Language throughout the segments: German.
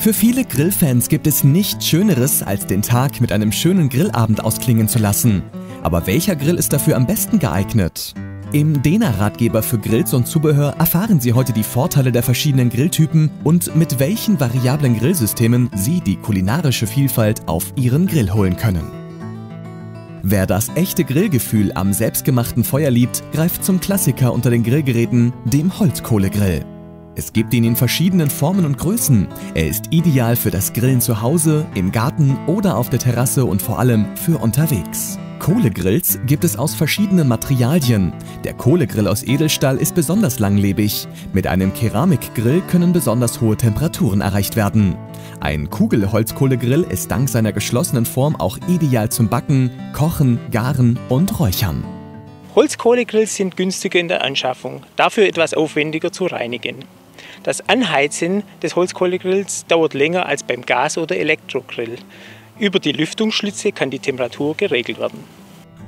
Für viele Grillfans gibt es nichts Schöneres, als den Tag mit einem schönen Grillabend ausklingen zu lassen. Aber welcher Grill ist dafür am besten geeignet? Im Dena-Ratgeber für Grills und Zubehör erfahren Sie heute die Vorteile der verschiedenen Grilltypen und mit welchen variablen Grillsystemen Sie die kulinarische Vielfalt auf Ihren Grill holen können. Wer das echte Grillgefühl am selbstgemachten Feuer liebt, greift zum Klassiker unter den Grillgeräten, dem Holzkohlegrill. Es gibt ihn in verschiedenen Formen und Größen. Er ist ideal für das Grillen zu Hause, im Garten oder auf der Terrasse und vor allem für unterwegs. Kohlegrills gibt es aus verschiedenen Materialien. Der Kohlegrill aus Edelstahl ist besonders langlebig. Mit einem Keramikgrill können besonders hohe Temperaturen erreicht werden. Ein Kugelholzkohlegrill ist dank seiner geschlossenen Form auch ideal zum Backen, Kochen, Garen und Räuchern. Holzkohlegrills sind günstiger in der Anschaffung, dafür etwas aufwendiger zu reinigen. Das Anheizen des Holzkohlegrills dauert länger als beim Gas- oder Elektrogrill. Über die Lüftungsschlitze kann die Temperatur geregelt werden.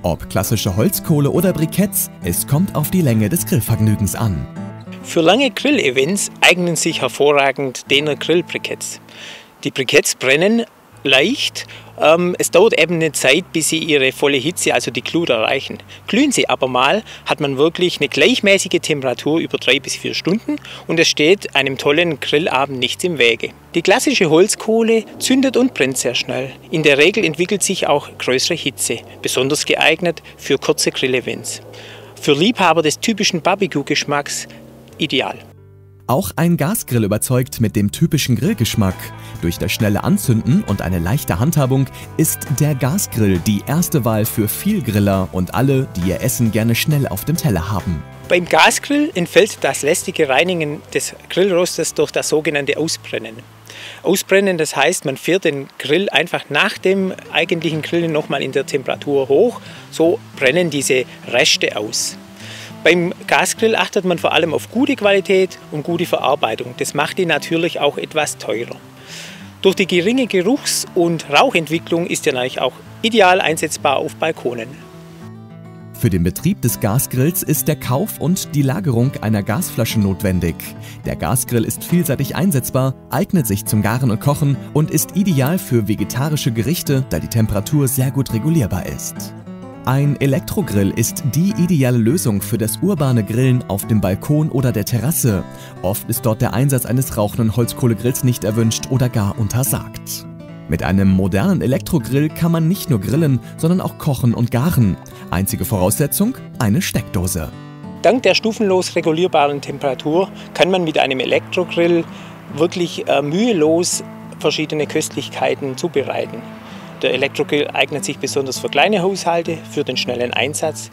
Ob klassische Holzkohle oder Briketts, es kommt auf die Länge des Grillvergnügens an. Für lange Grillevents eignen sich hervorragend Däner Grillbriketts. Die Briketts brennen leicht. Ähm, es dauert eben eine Zeit, bis sie ihre volle Hitze, also die Glut, erreichen. Glühen sie aber mal, hat man wirklich eine gleichmäßige Temperatur über drei bis vier Stunden und es steht einem tollen Grillabend nichts im Wege. Die klassische Holzkohle zündet und brennt sehr schnell. In der Regel entwickelt sich auch größere Hitze, besonders geeignet für kurze Grillevents. Für Liebhaber des typischen Barbecue-Geschmacks ideal. Auch ein Gasgrill überzeugt mit dem typischen Grillgeschmack. Durch das schnelle Anzünden und eine leichte Handhabung ist der Gasgrill die erste Wahl für Vielgriller und alle, die ihr Essen gerne schnell auf dem Teller haben. Beim Gasgrill entfällt das lästige Reinigen des Grillrosters durch das sogenannte Ausbrennen. Ausbrennen, das heißt, man fährt den Grill einfach nach dem eigentlichen Grillen nochmal in der Temperatur hoch. So brennen diese Reste aus. Beim Gasgrill achtet man vor allem auf gute Qualität und gute Verarbeitung. Das macht ihn natürlich auch etwas teurer. Durch die geringe Geruchs- und Rauchentwicklung ist er natürlich auch ideal einsetzbar auf Balkonen. Für den Betrieb des Gasgrills ist der Kauf und die Lagerung einer Gasflasche notwendig. Der Gasgrill ist vielseitig einsetzbar, eignet sich zum Garen und Kochen und ist ideal für vegetarische Gerichte, da die Temperatur sehr gut regulierbar ist. Ein Elektrogrill ist die ideale Lösung für das urbane Grillen auf dem Balkon oder der Terrasse. Oft ist dort der Einsatz eines rauchenden Holzkohlegrills nicht erwünscht oder gar untersagt. Mit einem modernen Elektrogrill kann man nicht nur grillen, sondern auch kochen und garen. Einzige Voraussetzung? Eine Steckdose. Dank der stufenlos regulierbaren Temperatur kann man mit einem Elektrogrill wirklich äh, mühelos verschiedene Köstlichkeiten zubereiten. Der Elektrogrill eignet sich besonders für kleine Haushalte, für den schnellen Einsatz,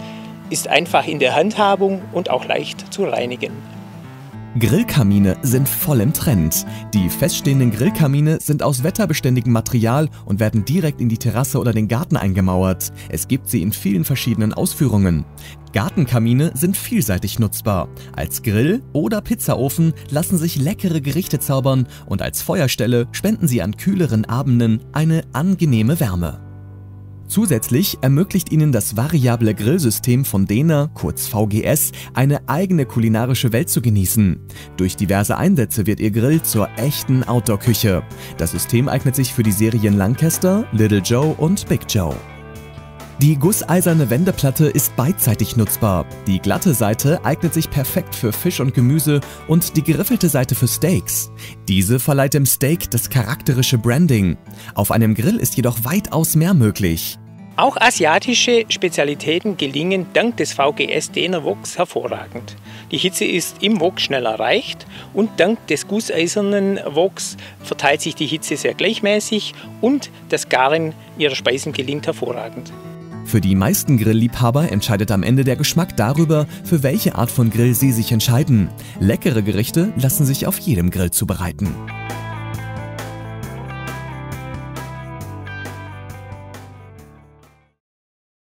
ist einfach in der Handhabung und auch leicht zu reinigen. Grillkamine sind voll im Trend. Die feststehenden Grillkamine sind aus wetterbeständigem Material und werden direkt in die Terrasse oder den Garten eingemauert. Es gibt sie in vielen verschiedenen Ausführungen. Gartenkamine sind vielseitig nutzbar. Als Grill oder Pizzaofen lassen sich leckere Gerichte zaubern und als Feuerstelle spenden sie an kühleren Abenden eine angenehme Wärme. Zusätzlich ermöglicht Ihnen das variable Grillsystem von Dena, kurz VGS, eine eigene kulinarische Welt zu genießen. Durch diverse Einsätze wird Ihr Grill zur echten Outdoor-Küche. Das System eignet sich für die Serien Lancaster, Little Joe und Big Joe. Die gusseiserne Wendeplatte ist beidseitig nutzbar. Die glatte Seite eignet sich perfekt für Fisch und Gemüse und die geriffelte Seite für Steaks. Diese verleiht dem Steak das charakterische Branding. Auf einem Grill ist jedoch weitaus mehr möglich. Auch asiatische Spezialitäten gelingen dank des VGS Däner Woks hervorragend. Die Hitze ist im Wok schnell erreicht und dank des gusseisernen Woks verteilt sich die Hitze sehr gleichmäßig und das Garen ihrer Speisen gelingt hervorragend. Für die meisten Grillliebhaber entscheidet am Ende der Geschmack darüber, für welche Art von Grill sie sich entscheiden. Leckere Gerichte lassen sich auf jedem Grill zubereiten.